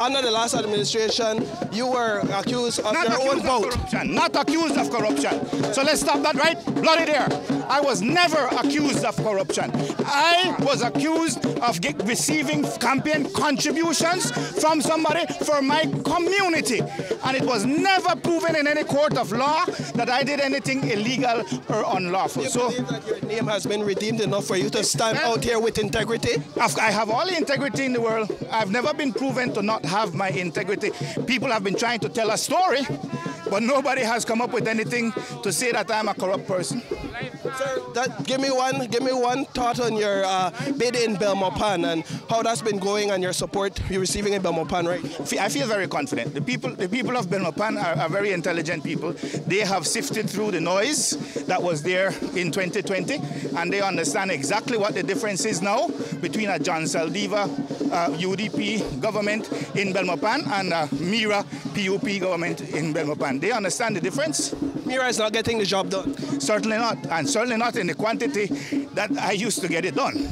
Under the last administration, you were accused of not your accused own of vote. Corruption, not accused of corruption. So let's stop that right bloody there. I was never accused of corruption. I was accused of get, receiving campaign contributions from somebody for my community. And it was never proven in any court of law that I did anything illegal or unlawful. You so believe that your name has been redeemed enough for you to stand out here with integrity? I have all the integrity in the world. I've never been proven to not have my integrity. People have been trying to tell a story, but nobody has come up with anything to say that I'm a corrupt person. Sir, that, give me one, give me one thought on your uh, bid in Belmopan and how that's been going and your support you're receiving in Belmopan, right? I feel very confident. The people, the people of Belmopan are, are very intelligent people. They have sifted through the noise that was there in 2020, and they understand exactly what the difference is now between a John Saldivar uh, UDP government in Belmopan and a Mira PUP government in Belmopan. They understand the difference. Mira is not getting the job done. Certainly not, and certainly not in the quantity that I used to get it done.